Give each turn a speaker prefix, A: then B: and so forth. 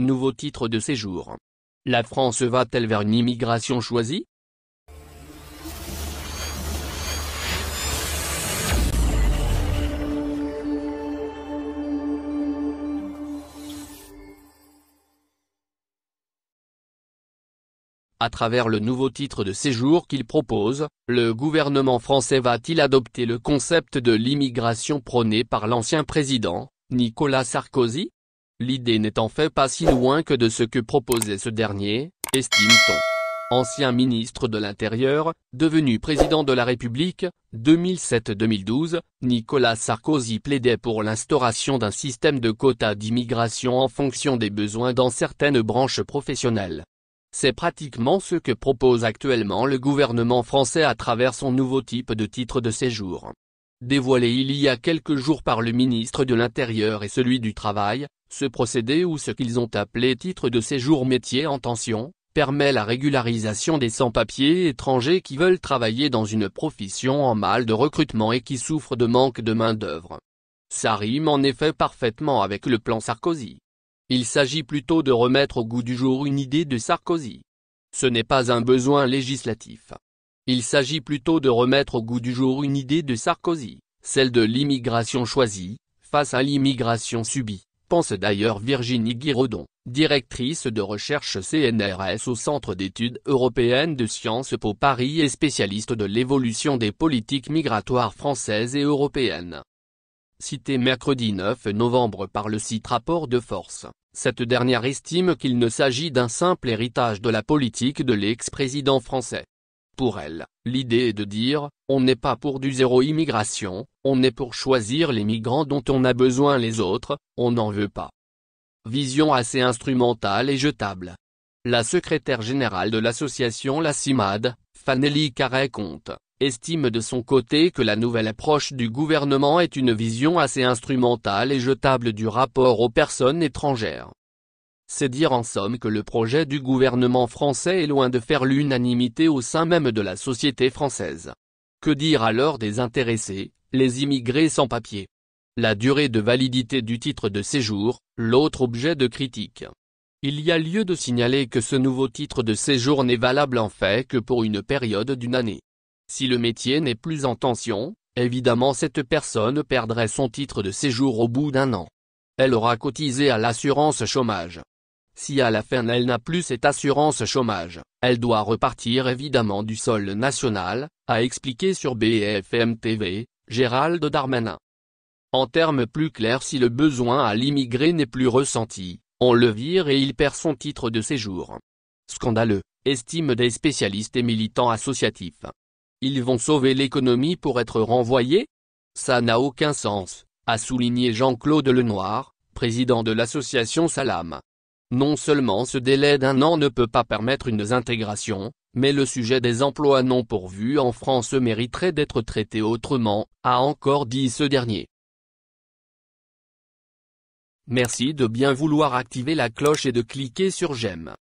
A: Nouveau titre de séjour. La France va-t-elle vers une immigration choisie? À travers le nouveau titre de séjour qu'il propose, le gouvernement français va-t-il adopter le concept de l'immigration prôné par l'ancien président, Nicolas Sarkozy? L'idée n'est en fait pas si loin que de ce que proposait ce dernier, estime-t-on. Ancien ministre de l'Intérieur, devenu président de la République, 2007-2012, Nicolas Sarkozy plaidait pour l'instauration d'un système de quotas d'immigration en fonction des besoins dans certaines branches professionnelles. C'est pratiquement ce que propose actuellement le gouvernement français à travers son nouveau type de titre de séjour. Dévoilé il y a quelques jours par le ministre de l'Intérieur et celui du Travail, ce procédé ou ce qu'ils ont appelé titre de séjour métier en tension, permet la régularisation des sans-papiers étrangers qui veulent travailler dans une profession en mal de recrutement et qui souffrent de manque de main-d'œuvre. Ça rime en effet parfaitement avec le plan Sarkozy. Il s'agit plutôt de remettre au goût du jour une idée de Sarkozy. Ce n'est pas un besoin législatif. Il s'agit plutôt de remettre au goût du jour une idée de Sarkozy, celle de l'immigration choisie, face à l'immigration subie, pense d'ailleurs Virginie Guiraudon, directrice de recherche CNRS au Centre d'études européennes de Sciences Po Paris et spécialiste de l'évolution des politiques migratoires françaises et européennes cité mercredi 9 novembre par le site Rapport de Force. Cette dernière estime qu'il ne s'agit d'un simple héritage de la politique de l'ex-président français. Pour elle, l'idée est de dire, on n'est pas pour du zéro immigration, on est pour choisir les migrants dont on a besoin les autres, on n'en veut pas. Vision assez instrumentale et jetable. La secrétaire générale de l'association La CIMAD, Fanelli Carré-Comte, estime de son côté que la nouvelle approche du gouvernement est une vision assez instrumentale et jetable du rapport aux personnes étrangères. C'est dire en somme que le projet du gouvernement français est loin de faire l'unanimité au sein même de la société française. Que dire alors des intéressés, les immigrés sans papier La durée de validité du titre de séjour, l'autre objet de critique. Il y a lieu de signaler que ce nouveau titre de séjour n'est valable en fait que pour une période d'une année. Si le métier n'est plus en tension, évidemment cette personne perdrait son titre de séjour au bout d'un an. Elle aura cotisé à l'assurance chômage. Si à la fin elle n'a plus cette assurance chômage, elle doit repartir évidemment du sol national, a expliqué sur BFM TV, Gérald Darmanin. En termes plus clairs si le besoin à l'immigré n'est plus ressenti, on le vire et il perd son titre de séjour. Scandaleux, estiment des spécialistes et militants associatifs. Ils vont sauver l'économie pour être renvoyés? Ça n'a aucun sens, a souligné Jean-Claude Lenoir, président de l'association Salam. Non seulement ce délai d'un an ne peut pas permettre une intégration, mais le sujet des emplois non pourvus en France mériterait d'être traité autrement, a encore dit ce dernier. Merci de bien vouloir activer la cloche et de cliquer sur j'aime.